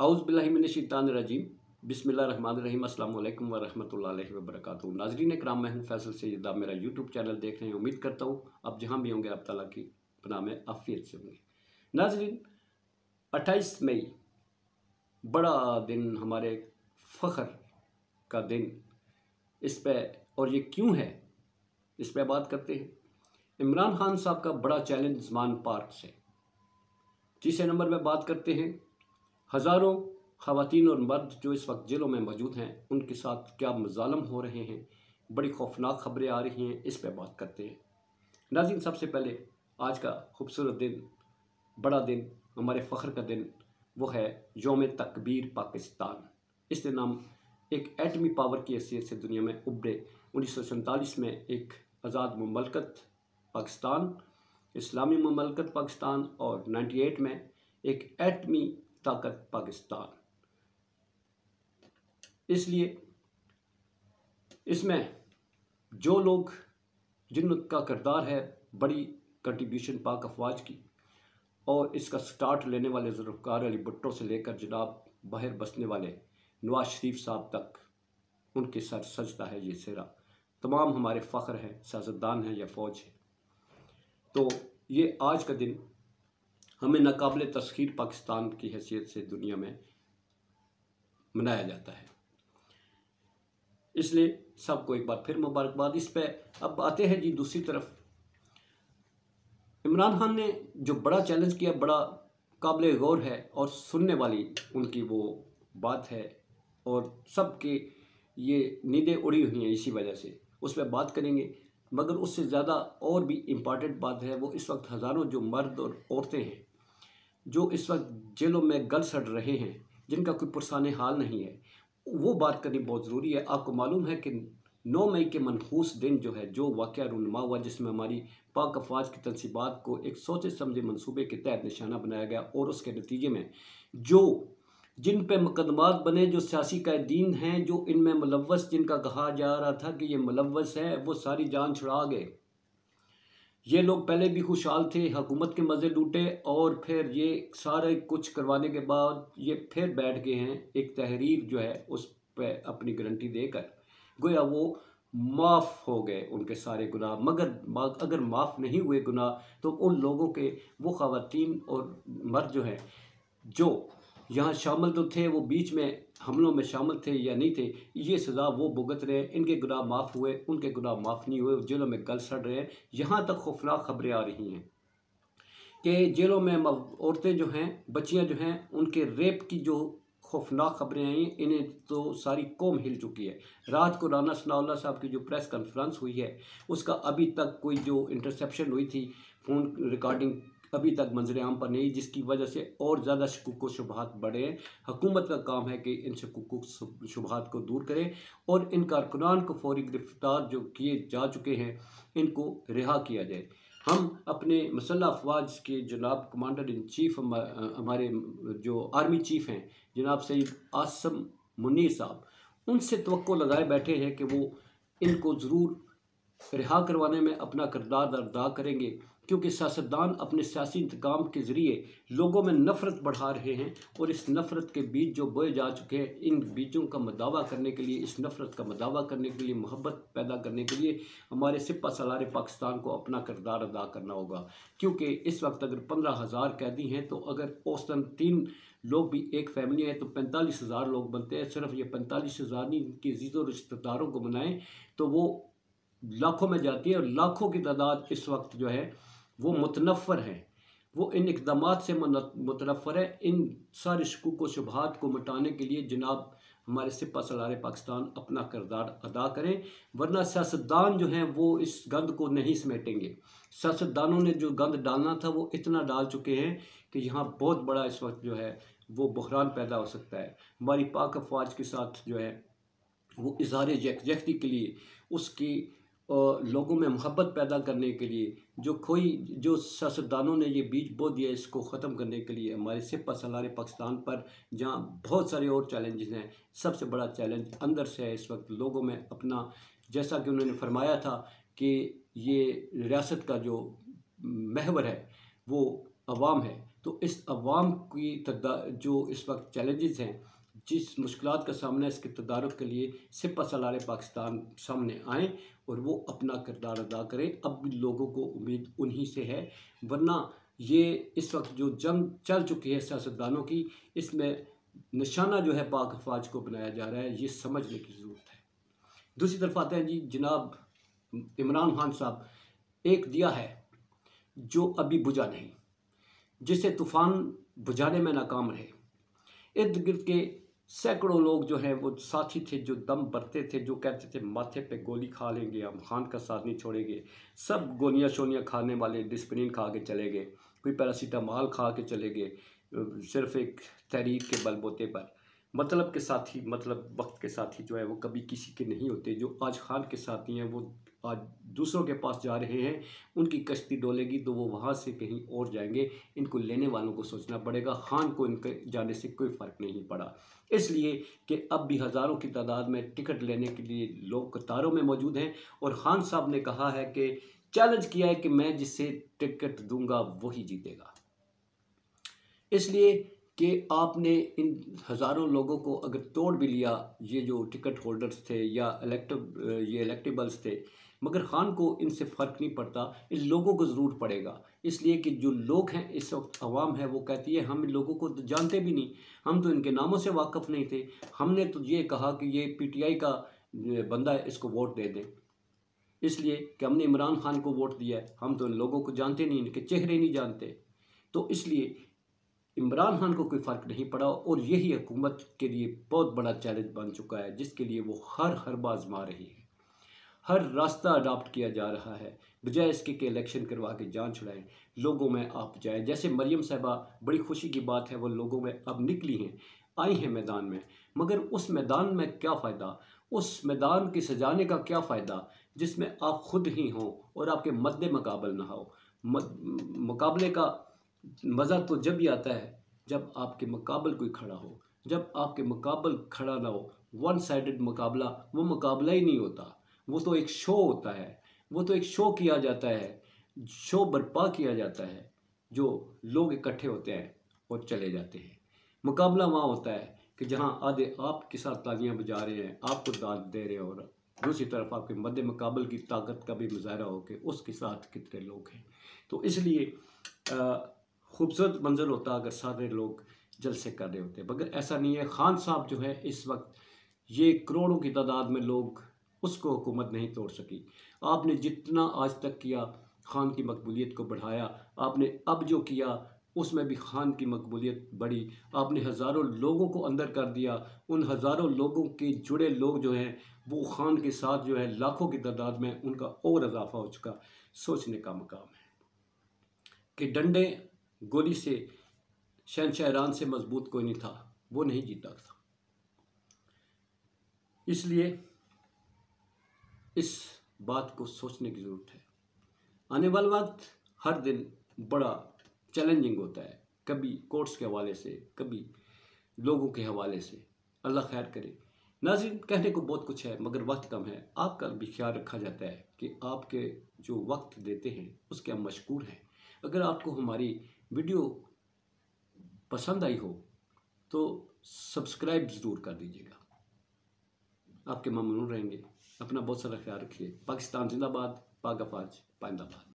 आउज़बिल्लिमिनशैतानरजीम बिस्मिल्लाम अल्लाम वरहमतुल्लाहि वबरकातुहू। नाजरीन कराम मैं हूँ फैसल सैद आप मेरा यूट्यूब चैनल देख रहे हैं। उम्मीद करता हूँ आप जहाँ भी होंगे अब ताला की पनाह में आफियत से होंगे। नाजरीन 28 मई, बड़ा दिन हमारे फ़ख्र का दिन। इस पर और ये क्यों है? इस पर बात करते हैं। इमरान खान साहब का बड़ा चैलेंज मान पार्क से। तीसरे नंबर में बात करते हैं। हज़ारों खातन और मर्द जो इस वक्त जेलों में मौजूद हैं, उनके साथ क्या मजालम हो रहे हैं? बड़ी खौफनाक खबरें आ रही हैं, इस पर बात करते हैं। नाजिन सबसे पहले आज का खूबसूरत दिन, बड़ा दिन, हमारे फ़ख्र का दिन, वो है योम तकबीर पाकिस्तान। इस दिन हम एक एटमी पावर की हैसियत से दुनिया में उभरे उन्नीस में एक आज़ाद ममलकत पाकिस्तान, इस्लामी ममलकत पाकिस्तान और 98 में एक एटमी ताकत पाकिस्तान। इसलिए इसमें जो लोग जिनका किरदार है, बड़ी कंट्रीब्यूशन पाक अफवाज की, और इसका स्टार्ट लेने वाले जुल्फ़ार अली भुट्टो से लेकर जनाब बाहर बसने वाले नवाज़ शरीफ साहब तक, उनके सर सजता है ये सिरा। तमाम हमारे फ़ख्र हैं सियासतदान हैं, या फ़ौज है। तो ये आज का दिन हमें नाकबिल तस्खीर पाकिस्तान की हैसियत से दुनिया में मनाया जाता है। इसलिए सबको एक बार फिर मुबारकबाद। इस पर अब आते हैं जी दूसरी तरफ़। इमरान खान ने जो बड़ा चैलेंज किया, बड़ा काबिल गौर है और सुनने वाली उनकी वो बात है और सबके ये नींदें उड़ी हुई हैं इसी वजह से। उस पर बात करेंगे। मगर उससे ज़्यादा और भी इंपॉर्टेंट बात है, वो इस वक्त हज़ारों जो मर्द और औरतें हैं, जो इस वक्त जेलों में गल सड़ रहे हैं, जिनका कोई पुरसान हाल नहीं है। वो बात करनी बहुत ज़रूरी है। आपको मालूम है कि नौ मई के मनहूस दिन जो है, जो वाक़ रूनमा हुआ, जिसमें हमारी पाक अफवाज की तनसीबात को एक सोचे समझे मनसूबे के तहत निशाना बनाया गया और उसके नतीजे में जो जिन पे मुकदमात बने, जो सियासी कैदीन हैं, जो इनमें मुलवस जिनका कहा जा रहा था कि ये मुलवस है, वो सारी जान छुड़ा गए। ये लोग पहले भी खुशहाल थे, हुकूमत के मज़े लूटे और फिर ये सारे कुछ करवाने के बाद ये फिर बैठ गए हैं। एक तहरीर जो है, उस पर अपनी गारंटी देकर। गोया वो माफ़ हो गए उनके सारे गुनाह। मगर अगर माफ़ नहीं हुए गुनाह तो उन लोगों के, वो ख़वातीन और मर्द जो हैं, जो यहाँ शामिल तो थे, वो बीच में हमलों में शामिल थे या नहीं थे, ये सज़ा वो भुगत रहे, इनके गुनाह माफ़ हुए, उनके गुनाह माफ़ नहीं हुए, जेलों में गल सड़ रहे हैं। यहाँ तक खौफनाक खबरें आ रही हैं कि जेलों में औरतें जो हैं, बच्चियाँ जो हैं, उनके रेप की जो खौफनाक खबरें आई हैं, इन्हें तो सारी कौम हिल चुकी है। रात को राना सनाउल्ला साहब की जो प्रेस कॉन्फ्रेंस हुई है, उसका अभी तक कोई जो इंटरसेप्शन हुई थी, फ़ोन रिकॉर्डिंग अभी तक मंजर आम पर नहीं, जिसकी वजह से और ज़्यादा शकूक शुबहत बढ़े। हैं हुकूमत का काम है कि इन शकूक शुबहत को दूर करें और इन कारकुनान को फौरी गिरफ़्तार जो किए जा चुके हैं, इनको रिहा किया जाए। हम अपने मसल्ला अफवाज के जनाब कमांडर इन चीफ हमारे जो आर्मी चीफ हैं, जनाब सईद आसम मुनीर साहब, उनसे तो लगाए बैठे हैं कि वो इनको ज़रूर रिहा करवाने में अपना किरदार अदा करेंगे, क्योंकि सियासतदान अपने सियासी इंतकाम के ज़रिए लोगों में नफ़रत बढ़ा रहे हैं और इस नफ़रत के बीज जो बोए जा चुके हैं, इन बीजों का मदावा करने के लिए, इस नफ़रत का मदावा करने के लिए, मोहब्बत पैदा करने के लिए हमारे सिपा सलार पाकिस्तान को अपना किरदार अदा करना होगा। क्योंकि इस वक्त अगर पंद्रह हज़ार कैदी हैं तो अगर औसतन तीन लोग भी एक फैमिली है तो पैंतालीस हज़ार लोग बनते हैं। सिर्फ़ ये पैंतालीस हज़ार नहीं, इनके जीज़ो रिश्तेदारों को बनाएँ तो वो लाखों में जाती है और लाखों की तादाद इस वक्त जो है, वो मुतनफ़र हैं। वो इन इकदाम से मुतनफ़र है। इन सारे शकूक व शुबहत को मिटाने के लिए जनाब हमारे सिपा सलार पाकिस्तान अपना किरदार अदा करें, वरना सियासतदान जो हैं, वो इस गंद को नहीं समेटेंगे। सियासतदानों ने जो गंद डालना था, वो इतना डाल चुके हैं कि यहाँ बहुत बड़ा इस वक्त जो है, वो बहरान पैदा हो सकता है। हमारी पाक अफवाज के साथ जो है, वो इजहार यकजहती के लिए, उसकी लोगों में मोहब्बत पैदा करने के लिए जो कोई, जो सियासतदानों ने ये बीज बो दिया इसको ख़त्म करने के लिए, हमारे सिपा सलार पाकिस्तान पर, जहाँ बहुत सारे और चैलेंजेस हैं। सबसे बड़ा चैलेंज अंदर से है इस वक्त लोगों में अपना, जैसा कि उन्होंने फरमाया था कि ये रियासत का जो महवर है, वो अवाम है। तो इस अवाम की जो इस वक्त चैलेंजेस हैं जिस मुश्किल का सामना इसके तदारक के लिए सिपा सलार पाकिस्तान सामने आएँ और वो अपना किरदार अदा करें, अब भी लोगों को उम्मीद उन्हीं से है। वरना ये इस वक्त जो जंग चल चुकी है सियासतदानों की, इसमें निशाना जो है पाक अफवाज को बनाया जा रहा है, ये समझने की ज़रूरत है। दूसरी तरफ़ आते हैं जी, जनाब इमरान खान साहब, एक दिया है जो अभी बुझा नहीं, जिसे तूफ़ान बुझाने में नाकाम रहे। इर्द गिर्द के सैकड़ों लोग जो हैं, वो साथी थे, जो दम भरते थे, जो कहते थे, माथे पे गोली खा लेंगे, हम खान का साथ नहीं छोड़ेंगे। सब गोलियाँ शोलियाँ खाने वाले डिस्प्रिन खा के चले गए। कोई पैरासीटामॉल खा के चले गए, सिर्फ़ एक तहरीक के बलबोते पर। मतलब के साथी मतलब वक्त के साथी जो है, वो कभी किसी के नहीं होते, जो आज खान के साथी हैं, वो आज दूसरों के पास जा रहे हैं, उनकी कश्ती डोलेगी तो वो वहाँ से कहीं और जाएँगे। इनको लेने वालों को सोचना पड़ेगा। खान को इनके जाने से कोई फ़र्क नहीं पड़ा। इसलिए कि अब भी हज़ारों की तादाद में टिकट लेने के लिए लोग कतारों में मौजूद हैं और खान साहब ने कहा है कि चैलेंज किया है कि मैं जिससे टिकट दूँगा वही जीतेगा। इसलिए कि आपने इन हज़ारों लोगों को अगर तोड़ भी लिया, ये जो टिकट होल्डर्स थे या इलेक्टिव ये इलेक्टेबल्स थे मगर ख़ान को इनसे फ़र्क नहीं पड़ता, इन लोगों को ज़रूर पड़ेगा। इसलिए कि जो लोग हैं, इस वक्त आवाम है, वो कहती है, हम इन लोगों को तो जानते भी नहीं। हम तो इनके नामों से वाकफ़ नहीं थे। हमने तो ये कहा कि ये पीटीआई का बंदा है, इसको वोट दे दें। इसलिए कि हमने इमरान खान को वोट दिया है। हम तो इन लोगों को जानते नहीं, इनके चेहरे नहीं जानते। तो इसलिए इमरान खान को कोई फ़र्क नहीं पड़ा और यही हुकूमत के लिए बहुत बड़ा चैलेंज बन चुका है, जिसके लिए वो हर हर बाज मार रही है। हर रास्ता अडॉप्ट किया जा रहा है। बजाय इसके कि इलेक्शन करवा के जान छुड़ाएँ। लोगों में आप जाए। जैसे मरियम साहबा, बड़ी खुशी की बात है, वो लोगों में अब निकली हैं, आई हैं मैदान में। मगर उस मैदान में क्या फ़ायदा? उस मैदान के सजाने का क्या फ़ायदा? जिसमें आप खुद ही हों और आपके मद्दे मकाबल ना हो। मुकाबले का मज़ा तो जब भी आता है, जब आपके मुकाबल कोई खड़ा हो। जब आपके मुकाबल खड़ा ना हो वन साइडेड मुकाबला, वो मुकाबला ही नहीं होता। वो तो एक शो होता है, वो तो एक शो किया जाता है, शो बर्पा किया जाता है, जो लोग इकट्ठे होते हैं और चले जाते हैं। मुकाबला वहाँ होता है कि जहाँ आधे आपके साथ तालियाँ बजा रहे हैं, आपको दाद दे रहे हैं और दूसरी तरफ़ आपके मद्द मुकाबल की ताकत का भी मुजाहरा हो कि उसके साथ कितने लोग हैं। तो इसलिए खूबसूरत मंजर होता अगर सारे लोग जलसे कर रहे होते मगर ऐसा नहीं है, खान साहब जो है इस वक्त ये करोड़ों की तादाद में लोग उसको हुकूमत नहीं तोड़ सकी। आपने जितना आज तक किया, खान की मकबूलीत को बढ़ाया, आपने अब जो किया, उसमें भी खान की मकबूलीत बढ़ी। आपने हज़ारों लोगों को अंदर कर दिया। उन हज़ारों लोगों के जुड़े लोग जो हैं, वो खान के साथ जो है, लाखों की तादाद में उनका और इजाफा हो चुका। सोचने का मकाम है कि डंडे गोली से शहनशाह ईरान से मज़बूत कोई नहीं था। वो नहीं जीता था। इसलिए इस बात को सोचने की ज़रूरत है। आने वाला वक्त हर दिन बड़ा चैलेंजिंग होता है, कभी कोर्ट्स के हवाले से, कभी लोगों के हवाले से। अल्लाह खैर करे। नाजिन कहने को बहुत कुछ है, मगर वक्त कम है। आपका भी ख्याल रखा जाता है कि आपके जो वक्त देते हैं, उसके हम मशहूर हैं। अगर आपको हमारी वीडियो पसंद आई हो तो सब्सक्राइब ज़रूर कर दीजिएगा। आपके ममनून रहेंगे। अपना बहुत सारा ख्याल रखिए। पाकिस्तान जिंदाबाद पाक अफाज पाइंदाबाद।